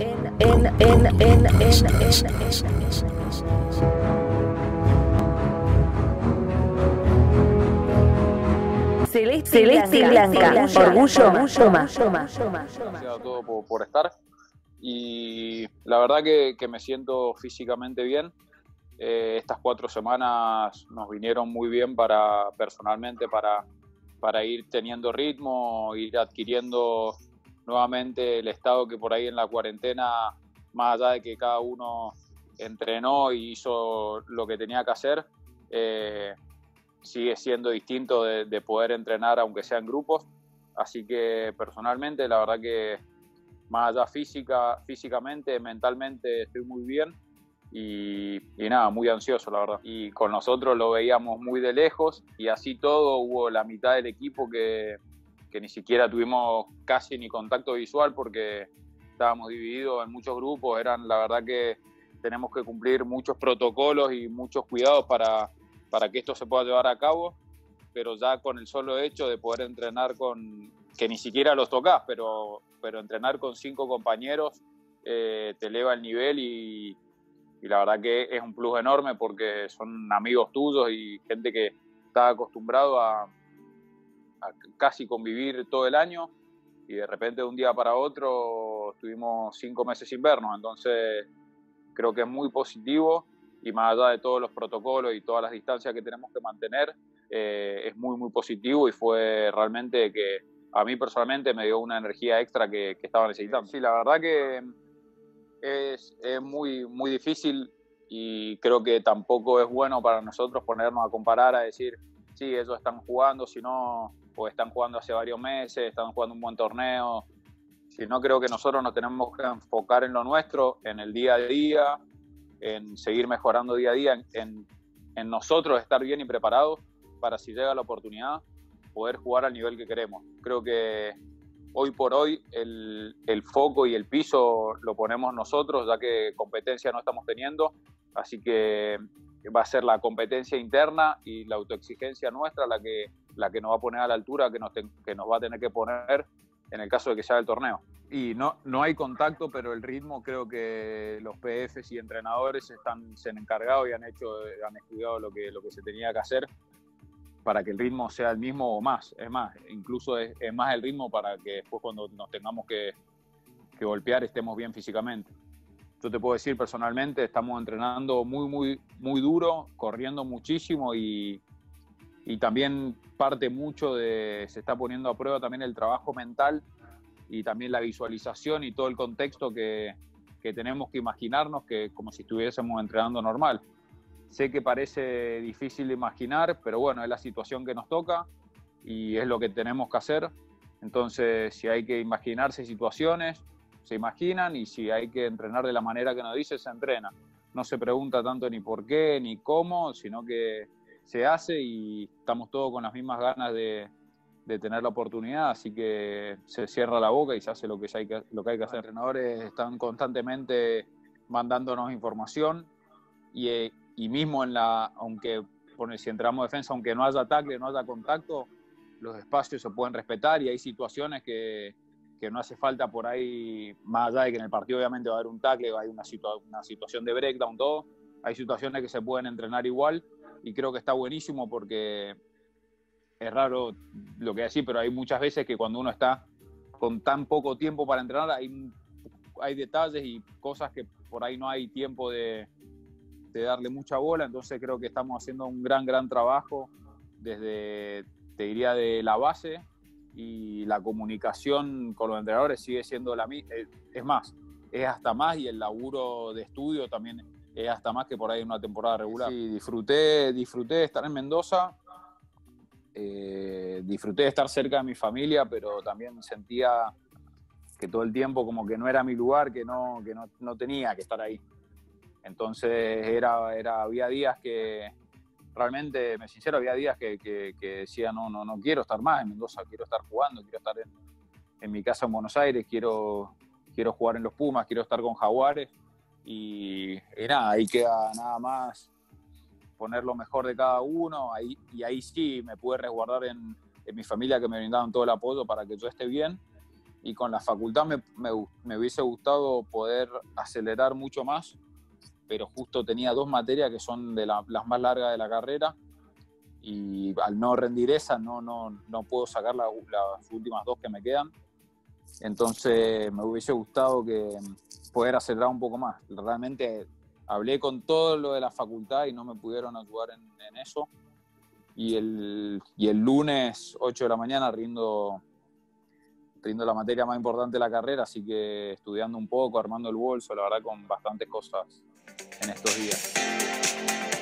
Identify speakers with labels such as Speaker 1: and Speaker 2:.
Speaker 1: en, en, en, Celeste, Celeste y Blanca, orgullo,
Speaker 2: Gracias a todos por, por estar. Y la verdad que, que me siento físicamente bien. Eh, estas cuatro semanas nos vinieron muy bien para personalmente para, para ir teniendo ritmo, ir adquiriendo nuevamente el estado que por ahí en la cuarentena, más allá de que cada uno entrenó y hizo lo que tenía que hacer, eh, sigue siendo distinto de, de, poder entrenar aunque sean grupos. Así que personalmente, la verdad que más allá física, físicamente, mentalmente estoy muy bien y, y, nada, muy ansioso la verdad. Y con nosotros lo veíamos muy de lejos y así todo hubo la mitad del equipo que, que ni siquiera tuvimos casi ni contacto visual porque estábamos divididos en muchos grupos, eran la verdad que tenemos que cumplir muchos protocolos y muchos cuidados para, para que esto se pueda llevar a cabo, pero ya con el solo hecho de poder entrenar con, que ni siquiera los tocas, pero, pero entrenar con cinco compañeros eh, te eleva el nivel y, y la verdad que es un plus enorme porque son amigos tuyos y gente que está acostumbrado a, casi convivir todo el año y de repente de un día para otro estuvimos cinco meses sin vernos, entonces creo que es muy positivo y más allá de todos los protocolos y todas las distancias que tenemos que mantener, eh, es muy muy positivo y fue realmente que a mí personalmente me dio una energía extra que, que estaba necesitando. Sí, la verdad que es, es, muy, muy difícil y creo que tampoco es bueno para nosotros ponernos a comparar, a decir, sí, ellos están jugando, si no, o están jugando hace varios meses, están jugando un buen torneo. Si no, creo que nosotros nos tenemos que enfocar en lo nuestro, en el día a día, en seguir mejorando día a día, en, en nosotros estar bien y preparados para si llega la oportunidad poder jugar al nivel que queremos. Creo que hoy por hoy el, el, foco y el piso lo ponemos nosotros, ya que competencia no estamos teniendo, así que va a ser la competencia interna y la autoexigencia nuestra la que, la que nos va a poner a la altura que nos, ten, que nos va a tener que poner en el caso de que sea el torneo. Y no, no hay contacto, pero el ritmo creo que los PFs y entrenadores están, se han encargado y han, hecho, han estudiado lo que, lo que se tenía que hacer para que el ritmo sea el mismo o más. Es más, incluso es, es más el ritmo para que después cuando nos tengamos que, que, golpear estemos bien físicamente. Yo te puedo decir personalmente, estamos entrenando muy, muy, muy duro, corriendo muchísimo y, y también parte mucho de, se está poniendo a prueba también el trabajo mental y también la visualización y todo el contexto que, que tenemos que imaginarnos que como si estuviésemos entrenando normal. Sé que parece difícil de imaginar, pero bueno, es la situación que nos toca y es lo que tenemos que hacer. Entonces, si hay que imaginarse situaciones, se imaginan y si hay que entrenar de la manera que nos dice, se entrena. No se pregunta tanto ni por qué ni cómo, sino que se hace y estamos todos con las mismas ganas de, de tener la oportunidad, así que se cierra la boca y se hace lo que hay que, lo que, hay que hacer. Los entrenadores están constantemente mandándonos información y, y mismo en la, aunque si entramos defensa, aunque no haya ataque, no haya contacto, los espacios se pueden respetar y hay situaciones que, que no hace falta por ahí, más allá de que en el partido obviamente va a haber un tackle, hay una, situa una situación de breakdown, todo, hay situaciones que se pueden entrenar igual y creo que está buenísimo porque es raro lo que decir, pero hay muchas veces que cuando uno está con tan poco tiempo para entrenar, hay, hay detalles y cosas que por ahí no hay tiempo de, de darle mucha bola, entonces creo que estamos haciendo un gran, gran trabajo desde, te diría, de la base y la comunicación con los entrenadores sigue siendo la misma, es más, es hasta más y el laburo de estudio también es hasta más que por ahí en una temporada regular. Disfruté, disfruté estar en Mendoza, eh, disfruté de estar cerca de mi familia, pero también sentía que todo el tiempo como que no era mi lugar, que no, que no, no tenía que estar ahí. Entonces era, era, había días que realmente, me sincero, había días que, que, que, decía, no, no, no quiero estar más en Mendoza, quiero estar jugando, quiero estar en, en, mi casa en Buenos Aires, quiero, quiero jugar en los Pumas, quiero estar con Jaguares. Y, y nada, ahí queda nada más poner lo mejor de cada uno. Ahí, y ahí sí me pude resguardar en, en mi familia que me brindaban todo el apoyo para que yo esté bien y con la facultad me, me, hubiese gustado poder acelerar mucho más, pero justo tenía dos materias que son de las más largas de la carrera y al no rendir esa no, no, no puedo sacar las últimas dos que me quedan. Entonces me hubiese gustado que poder acelerar un poco más. Realmente hablé con todo lo de la facultad y no me pudieron ayudar en, en eso. Y el, y el lunes 8 de la mañana rindo rindo la materia más importante de la carrera, así que estudiando un poco, armando el bolso, la verdad con bastantes cosas en estos días.